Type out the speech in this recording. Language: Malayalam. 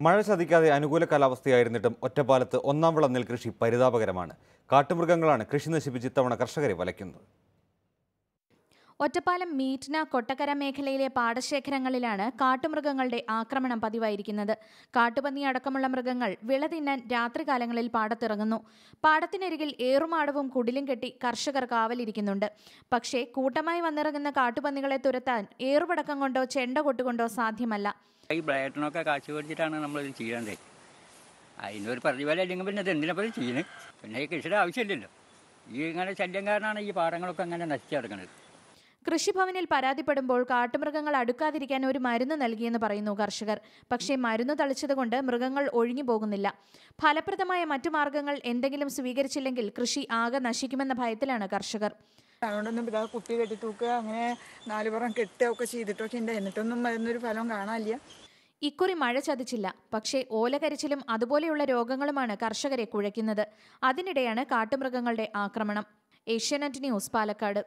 മഴ ചതിക്കാതെ അനുകൂല കാലാവസ്ഥയായിരുന്നിട്ടും ഒറ്റപ്പാലത്ത് ഒന്നാം വിള നെൽകൃഷി പരിതാപകരമാണ്. കാട്ടുമൃഗങ്ങളാണ് കൃഷി നശിപ്പിച്ച് ഇത്തവണ കർഷകരെ വലയ്ക്കുന്നത്. ഒറ്റപ്പാലം മീറ്റ്ന കൊട്ടക്കര മേഖലയിലെ പാടശേഖരങ്ങളിലാണ് കാട്ടുമൃഗങ്ങളുടെ ആക്രമണം പതിവായിരിക്കുന്നത്. കാട്ടുപന്നി അടക്കമുള്ള മൃഗങ്ങൾ വിള തിന്നാൻ രാത്രികാലങ്ങളിൽ പാടത്തിറങ്ങുന്നു. പാടത്തിനരികിൽ ഏറുമാടവും കുടിലും കെട്ടി കർഷകർ കാവലിരിക്കുന്നുണ്ട്. പക്ഷേ കൂട്ടമായി വന്നിറങ്ങുന്ന കാട്ടുപന്നികളെ തുരത്താൻ ഏറുപടക്കം കൊണ്ടോ ചെണ്ട കൊട്ടുകൊണ്ടോ സാധ്യമല്ല. ഈ ഇല്ലെങ്കിൽ പിന്നെ ആവശ്യമില്ലല്ലോ. ഈ ഇങ്ങനെ ശല്യം കാരണമാണ് ഈ പാടങ്ങളൊക്കെ അങ്ങനെ നശിച്ചു കിടക്കുന്നത്. കൃഷിഭവനിൽ പരാതിപ്പെടുമ്പോൾ കാട്ടുമൃഗങ്ങൾ അടുക്കാതിരിക്കാൻ ഒരു മരുന്ന് നൽകിയെന്ന് പറയുന്നു കർഷകർ. പക്ഷേ മരുന്ന് തളിച്ചതുകൊണ്ട് മൃഗങ്ങൾ ഒഴിഞ്ഞു പോകുന്നില്ല. ഫലപ്രദമായ മറ്റു മാർഗങ്ങൾ എന്തെങ്കിലും സ്വീകരിച്ചില്ലെങ്കിൽ കൃഷി ആകെ നശിക്കുമെന്ന ഭയത്തിലാണ് കർഷകർ. അതുകൊണ്ടൊന്നും ഇതാ കുപ്പി കെട്ടി തൂക്കുക അങ്ങനെ നാലുപുറം കെട്ടുക ഒക്കെ ചെയ്തിട്ടൊക്കെ ഉണ്ട്. എന്നിട്ടൊന്നും മരുന്നൊരു ഫലം കാണാനില്ല. ഇക്കുറി മഴ ചതിച്ചില്ല. പക്ഷേ ഓലകരിച്ചിലും അതുപോലെയുള്ള രോഗങ്ങളുമാണ് കർഷകരെ കുഴയ്ക്കുന്നത്. അതിനിടെയാണ് കാട്ടുമൃഗങ്ങളുടെ ആക്രമണം. ഏഷ്യാനെറ്റ് ന്യൂസ് പാലക്കാട്.